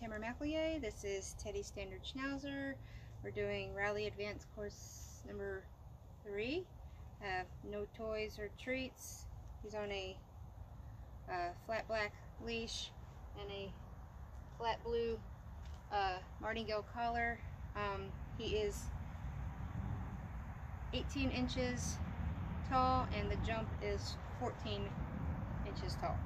Hammer McElyea. This is Teddy Standard Schnauzer. We're doing Rally Advanced course number three. Uh, no toys or treats. He's on a uh, flat black leash and a flat blue uh, martingale collar. Um, he is 18 inches tall and the jump is 14 inches tall.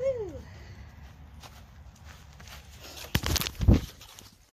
Whew.